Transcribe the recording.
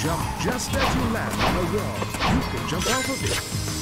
jump just as you land on a wall. You can jump off of it.